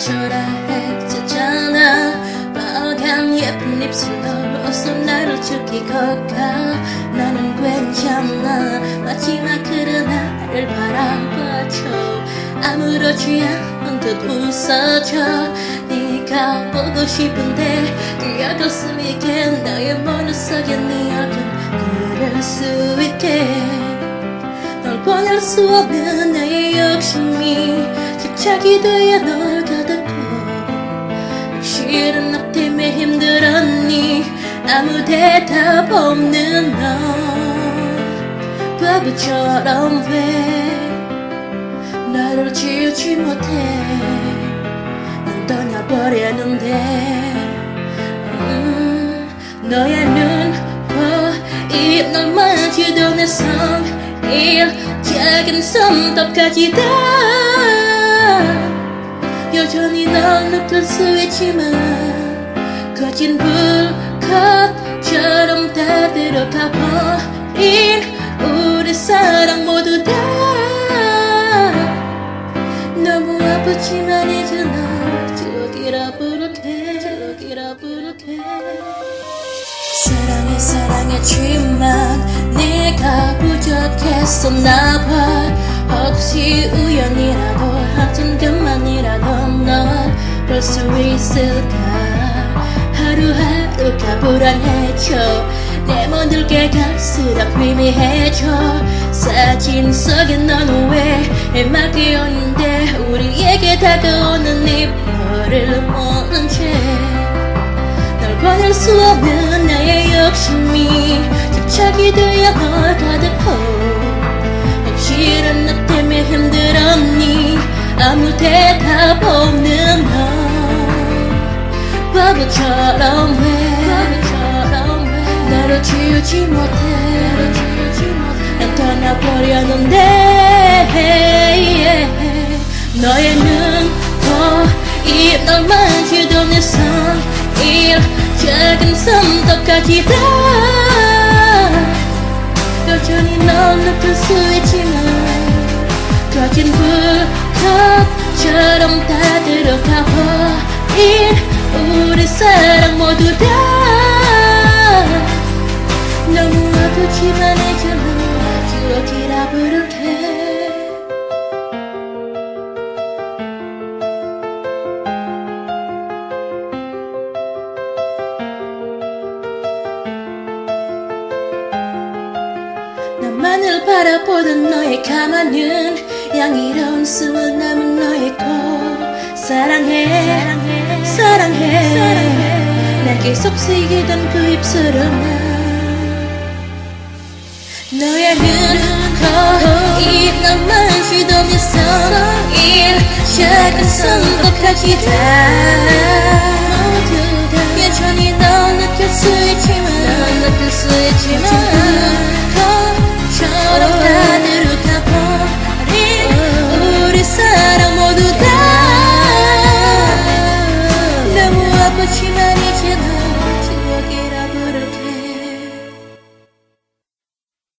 초라해졌잖아. 빨간 예쁜 입술로 어서 나를 죽이고가. 나는 괜찮아. 마지막 그날을 바라봐줘. 아무렇지 않은 듯 웃어줘 네가 보고 싶은데 그여도 수 있게 너의 머릿속에 네 얼굴 그릴 수 있게. 널 보낼 수 없는 나의 욕심이 집 착이 되어 널 가득고 실은 너 때문에 힘들었니 아무 대답 없는 너 바보처럼 왜 나를 지우지 못해 난 떠나버렸는데. 음, 너의 눈, 코, 입, 널 마주도 내 손일 작은 손톱까지 다 여전히 널 느낄 수 있지만 거진 불꽃처럼 다 들어가 버린 우리 사랑 모두 다. 너무 아프지만 이제 널 지옥이라 부를게. 지옥이라 부를게. 사랑해 사랑했지만. 네가 부족했었나 봐. 혹시 우연이라도 넌볼 수 있을까 하루하루가 불안해져 내 모든 갈수록 미미해져. 사진 속에 너는 왜 해맑게 오는데 우리에게 다가오는 이 별을 모른 채널 보낼 수 없는 나의 욕심이 집착이 되어 널 가득고 실은 너 때문에 힘들었니? 아무 대답 없는 너 바보처럼 왜 나를 지우지 못해. 난 떠나버렸는데 너의 눈, 코, 입, 널 만지던 내 손 일 작은 손톱까지 다. 여전히 널 느낄 수 있지만 거진 불꽃처럼 다 들어가 버린 우리 사랑 모두 다 너무 아프지만 이제 널 지옥이라 부를게. 나만을 바라보던 너의 가만은 양이로운 숨을 남은 너의 코 사랑해. 사랑해, 날 계속 새기던 그 입술은 너의 눈, 코, 입, 널 마시던 네 손일 작은 손톱까지 다